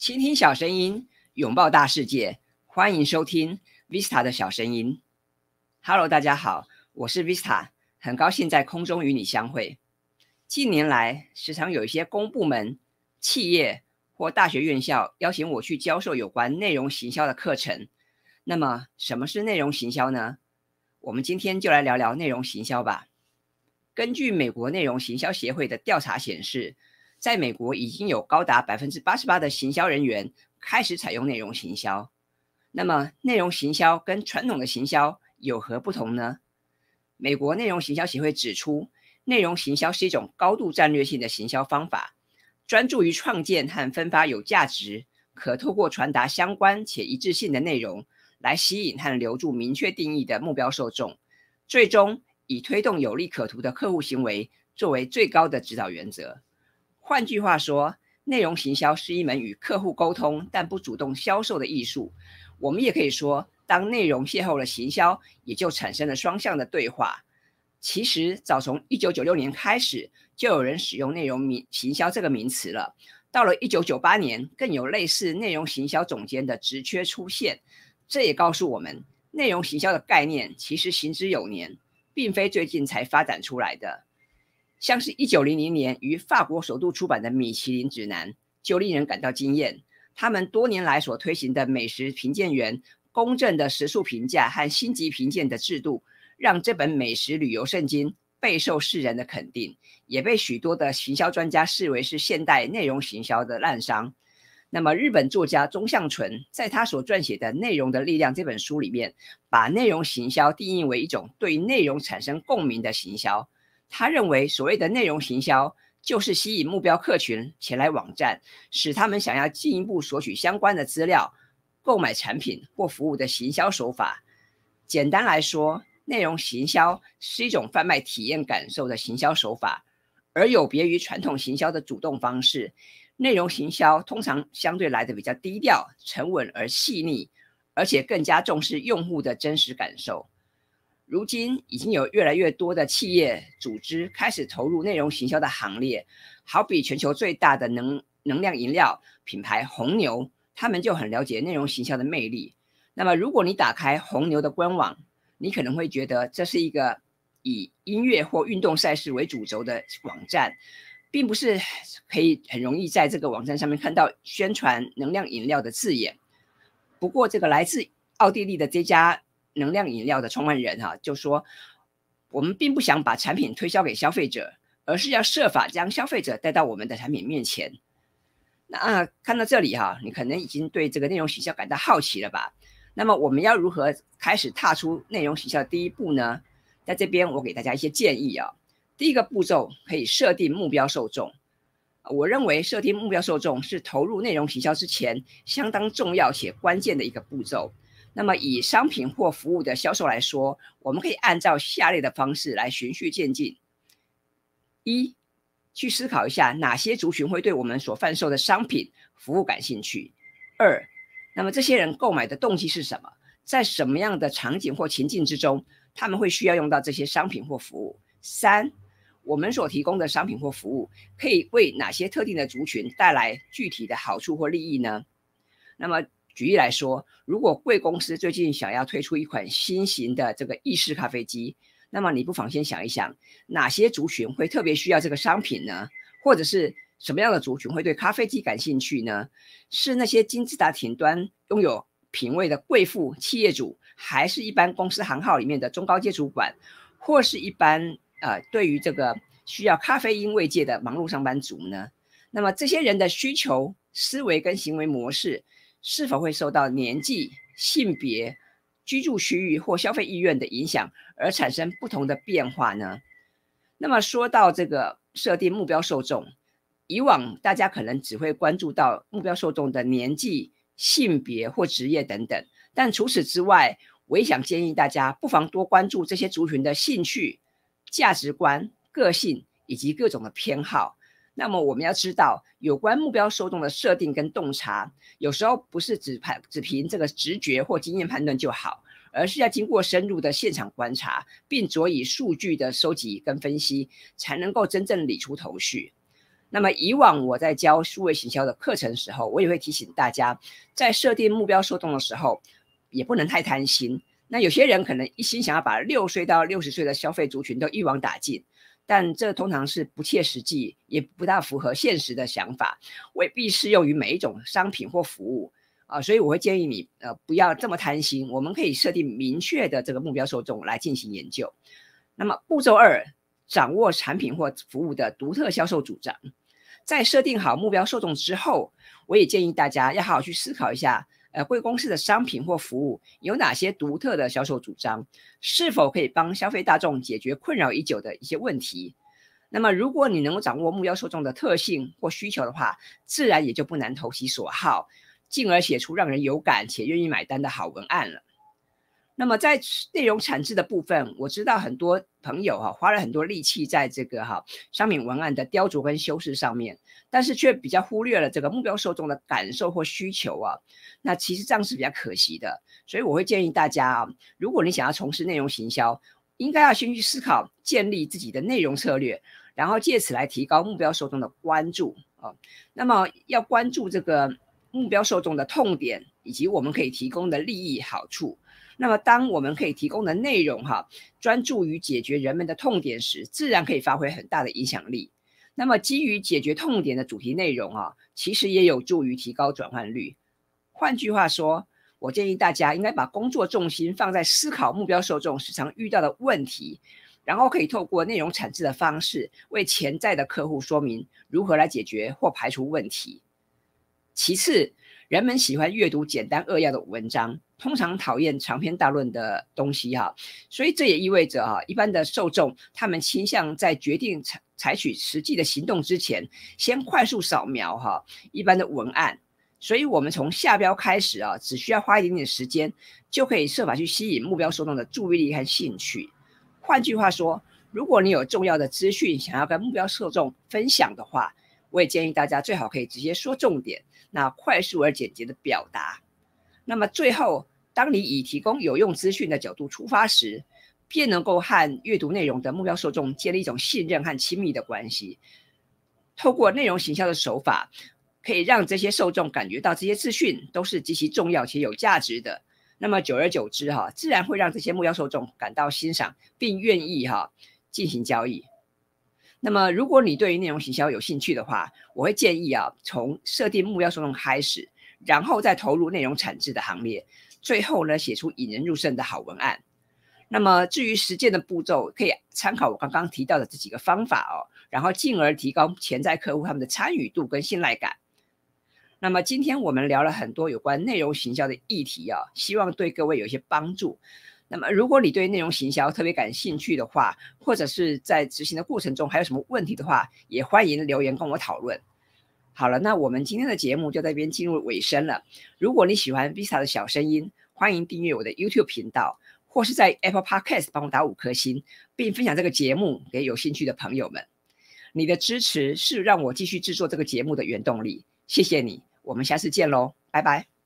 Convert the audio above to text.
倾听小声音，拥抱大世界，欢迎收听 Vista 的小声音。Hello，大家好，我是 Vista，很高兴在空中与你相会。近年来，时常有一些公部门、企业或大学院校邀请我去教授有关内容行销的课程。那么，什么是内容行销呢？我们今天就来聊聊内容行销吧。根据美国内容行销协会的调查显示，在美国已经有高达百分之八十八的行销人员开始采用内容行销。那么，内容行销跟传统的行销有何不同呢？美国内容行销协会指出，内容行销是一种高度战略性的行销方法，专注于创建和分发有价值、可透过传达相关且一致性的内容，来吸引和留住明确定义的目标受众，最终以推动有利可图的客户行为作为最高的指导原则。换句话说，内容行销是一门与客户沟通但不主动销售的艺术。我们也可以说，当内容邂逅了行销，也就产生了双向的对话。其实，早从一九九六年开始，就有人使用内容名行销这个名词了。到了一九九八年，更有类似内容行销总监的职缺出现。这也告诉我们，内容行销的概念其实行之有年，并非最近才发展出来的。像是一九零零年于法国首度出版的《米其林指南》，就令人感到惊艳。他们多年来所推行的美食评鉴员公正的食宿评价和星级评鉴的制度，让这本美食旅游圣经备受世人的肯定，也被许多的行销专家视为是现代内容行销的滥觞。那么，日本作家中向纯在他所撰写的《内容的力量》这本书里面，把内容行销定义为一种对内容产生共鸣的行销。他认为，所谓的内容行销，就是吸引目标客群前来网站，使他们想要进一步索取相关的资料、购买产品或服务的行销手法。简单来说，内容行销是一种贩卖体验感受的行销手法，而有别于传统行销的主动方式，内容行销通常相对来的比较低调、沉稳而细腻，而且更加重视用户的真实感受。如今已经有越来越多的企业组织开始投入内容行销的行列，好比全球最大的能能量饮料品牌红牛，他们就很了解内容行销的魅力。那么，如果你打开红牛的官网，你可能会觉得这是一个以音乐或运动赛事为主轴的网站，并不是可以很容易在这个网站上面看到宣传能量饮料的字眼。不过，这个来自奥地利的这家。能量饮料的创办人哈就说：“我们并不想把产品推销给消费者，而是要设法将消费者带到我们的产品面前。”那看到这里哈，你可能已经对这个内容营销感到好奇了吧？那么我们要如何开始踏出内容营销的第一步呢？在这边我给大家一些建议啊。第一个步骤可以设定目标受众。我认为设定目标受众是投入内容营销之前相当重要且关键的一个步骤。那么，以商品或服务的销售来说，我们可以按照下列的方式来循序渐进：一、去思考一下哪些族群会对我们所贩售的商品、服务感兴趣；二、那么这些人购买的动机是什么？在什么样的场景或情境之中，他们会需要用到这些商品或服务？三、我们所提供的商品或服务可以为哪些特定的族群带来具体的好处或利益呢？那么。举例来说，如果贵公司最近想要推出一款新型的这个意式咖啡机，那么你不妨先想一想，哪些族群会特别需要这个商品呢？或者是什么样的族群会对咖啡机感兴趣呢？是那些金字塔顶端拥有品味的贵妇企业主，还是一般公司行号里面的中高阶主管，或是一般呃对于这个需要咖啡因慰藉的忙碌上班族呢？那么这些人的需求、思维跟行为模式。是否会受到年纪、性别、居住区域或消费意愿的影响而产生不同的变化呢？那么说到这个设定目标受众，以往大家可能只会关注到目标受众的年纪、性别或职业等等，但除此之外，我也想建议大家不妨多关注这些族群的兴趣、价值观、个性以及各种的偏好。那么我们要知道，有关目标受众的设定跟洞察，有时候不是只判只凭这个直觉或经验判断就好，而是要经过深入的现场观察，并佐以数据的收集跟分析，才能够真正理出头绪。那么以往我在教数位行销的课程时候，我也会提醒大家，在设定目标受众的时候，也不能太贪心。那有些人可能一心想要把六岁到六十岁的消费族群都一网打尽，但这通常是不切实际，也不大符合现实的想法，未必适用于每一种商品或服务啊。所以我会建议你，呃，不要这么贪心。我们可以设定明确的这个目标受众来进行研究。那么步骤二，掌握产品或服务的独特销售主张。在设定好目标受众之后，我也建议大家要好好去思考一下，呃，贵公司的商品或服务有哪些独特的销售主张，是否可以帮消费大众解决困扰已久的一些问题。那么，如果你能够掌握目标受众的特性或需求的话，自然也就不难投其所好，进而写出让人有感且愿意买单的好文案了。那么在内容产制的部分，我知道很多朋友哈花了很多力气在这个哈商品文案的雕琢跟修饰上面，但是却比较忽略了这个目标受众的感受或需求啊。那其实这样是比较可惜的，所以我会建议大家啊，如果你想要从事内容行销，应该要先去思考建立自己的内容策略，然后借此来提高目标受众的关注啊。那么要关注这个目标受众的痛点以及我们可以提供的利益好处。那么，当我们可以提供的内容哈，专注于解决人们的痛点时，自然可以发挥很大的影响力。那么，基于解决痛点的主题内容啊，其实也有助于提高转换率。换句话说，我建议大家应该把工作重心放在思考目标受众时常遇到的问题，然后可以透过内容产制的方式，为潜在的客户说明如何来解决或排除问题。其次，人们喜欢阅读简单扼要的文章，通常讨厌长篇大论的东西哈，所以这也意味着哈，一般的受众他们倾向在决定采采取实际的行动之前，先快速扫描哈一般的文案，所以我们从下标开始啊，只需要花一点点时间，就可以设法去吸引目标受众的注意力和兴趣。换句话说，如果你有重要的资讯想要跟目标受众分享的话，我也建议大家最好可以直接说重点。那快速而简洁的表达，那么最后，当你以提供有用资讯的角度出发时，便能够和阅读内容的目标受众建立一种信任和亲密的关系。透过内容行销的手法，可以让这些受众感觉到这些资讯都是极其重要且有价值的。那么久而久之，哈，自然会让这些目标受众感到欣赏，并愿意哈进行交易。那么，如果你对于内容行销有兴趣的话，我会建议啊，从设定目标受众开始，然后再投入内容产制的行列，最后呢，写出引人入胜的好文案。那么，至于实践的步骤，可以参考我刚刚提到的这几个方法哦，然后进而提高潜在客户他们的参与度跟信赖感。那么，今天我们聊了很多有关内容行销的议题啊，希望对各位有一些帮助。那么，如果你对内容行销特别感兴趣的话，或者是在执行的过程中还有什么问题的话，也欢迎留言跟我讨论。好了，那我们今天的节目就在这边进入尾声了。如果你喜欢 Visa 的小声音，欢迎订阅我的 YouTube 频道，或是在 Apple Podcast 帮我打五颗星，并分享这个节目给有兴趣的朋友们。你的支持是让我继续制作这个节目的原动力。谢谢你，我们下次见喽，拜拜。